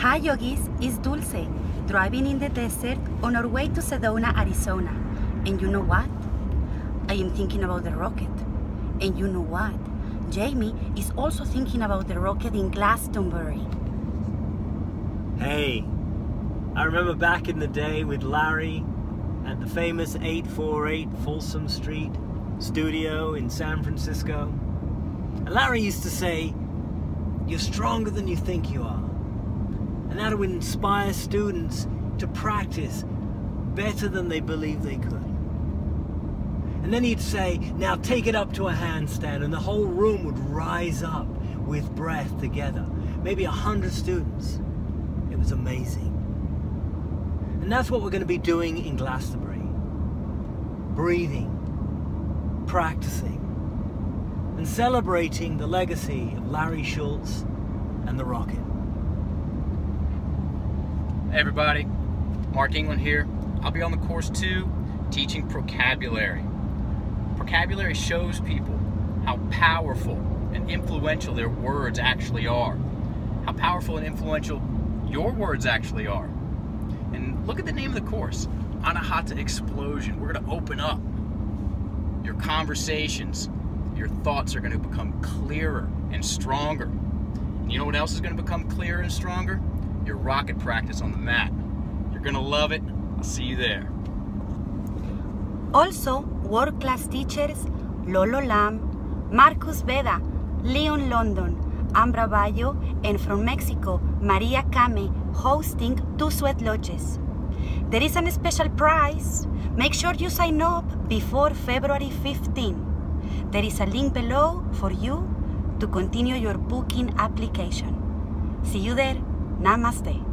Hi yogis, it's Dulce, driving in the desert on our way to Sedona, Arizona. And you know what? I am thinking about the rocket. And you know what? Jamie is also thinking about the rocket in Glastonbury. Hey, I remember back in the day with Larry at the famous 848 Folsom Street studio in San Francisco. Larry used to say, You're stronger than you think you are. And that would inspire students to practice better than they believe they could. And then he'd say, Now take it up to a handstand, and the whole room would rise up with breath together. Maybe a hundred students. It was amazing. And that's what we're going to be doing in Glastonbury breathing, practicing, and celebrating the legacy of Larry Schultz and the rocket. Everybody, Mark England here. I'll be on the course two, teaching vocabulary. Vocabulary shows people how powerful and influential their words actually are, how powerful and influential your words actually are. And look at the name of the course, Anahata Explosion. We're going to open up your conversations. Your thoughts are going to become clearer and stronger. And you know what else is going to become clearer and stronger? Your rocket practice on the mat. You're going to love it. I'll see you there. Also, world class teachers Lolo Lam, Marcus Veda, Leon London, Ambra Vallo, and from Mexico, Maria Kame, hosting two sweat lodges. There is a special prize. Make sure you sign up before February 15. There is a link below for you to continue your booking application. See you there. Namaste.